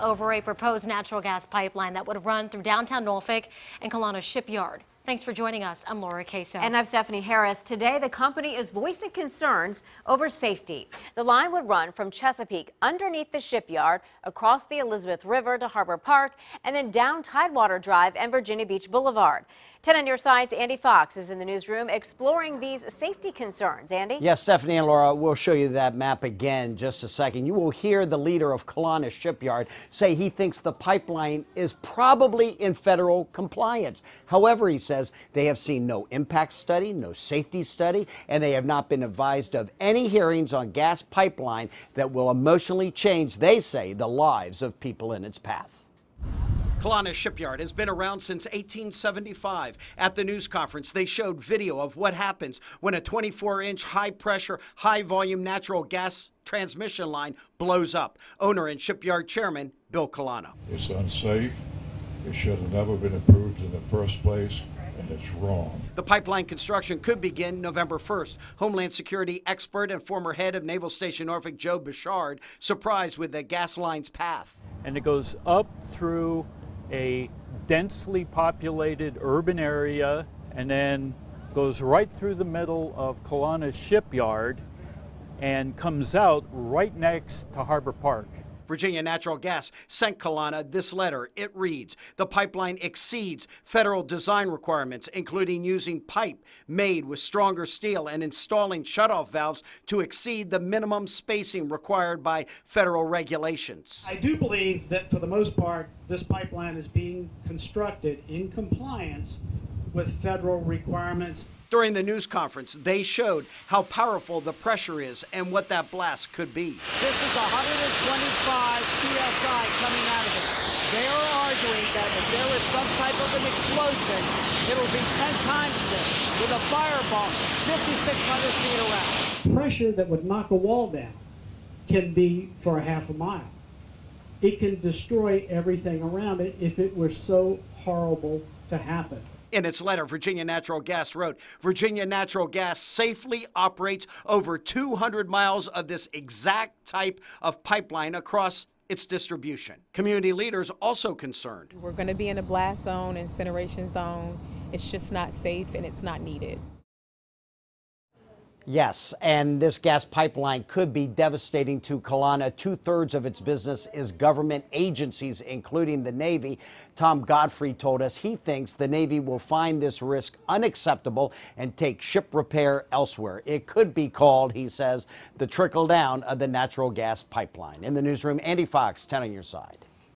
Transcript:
over a proposed natural gas pipeline that would run through downtown Norfolk and Colonna Shipyard. Thanks for joining us. I'm Laura Queso. And I'm Stephanie Harris. Today, the company is voicing concerns over safety. The line would run from Chesapeake underneath the shipyard, across the Elizabeth River to Harbor Park, and then down Tidewater Drive and Virginia Beach Boulevard. 10 on your side's Andy Fox is in the newsroom exploring these safety concerns. Andy? Yes, Stephanie and Laura, we'll show you that map again just a second. You will hear the leader of Colonna Shipyard say he thinks the pipeline is probably in federal compliance. However, he says they have seen no impact study, no safety study, and they have not been advised of any hearings on gas pipeline that will emotionally change, they say, the lives of people in its path. Colonna Shipyard has been around since 1875. At the news conference, they showed video of what happens when a 24 inch high pressure, high volume natural gas transmission line blows up. Owner and shipyard chairman Bill Colonna. It's unsafe. It should have never been approved in the first place. And it's wrong. The pipeline construction could begin November 1st. Homeland Security expert and former head of Naval Station Norfolk, Joe Bouchard, surprised with the gas line's path. And it goes up through a densely populated urban area and then goes right through the middle of Colonna Shipyard and comes out right next to Harbor Park. Virginia Natural Gas sent Colonna this letter. It reads The pipeline exceeds federal design requirements, including using pipe made with stronger steel and installing shutoff valves to exceed the minimum spacing required by federal regulations. I do believe that for the most part, this pipeline is being constructed in compliance with federal requirements during the news conference, they showed how powerful the pressure is and what that blast could be. This is 125 psi coming out of it. They are arguing that if there is some type of an explosion, it'll be 10 times this with a fireball 5,600 feet around. Pressure that would knock a wall down can be for a half a mile. It can destroy everything around it if it were so horrible to happen. In its letter, Virginia Natural Gas wrote Virginia Natural Gas safely operates over 200 miles of this exact type of pipeline across its distribution. Community leaders also concerned. We're going to be in a blast zone, incineration zone. It's just not safe and it's not needed. Yes, and this gas pipeline could be devastating to Colonna. Two thirds of its business is government agencies, including the Navy. Tom Godfrey told us he thinks the Navy will find this risk unacceptable and take ship repair elsewhere. It could be called, he says, the trickle down of the natural gas pipeline. In the newsroom, Andy Fox, 10 on your side.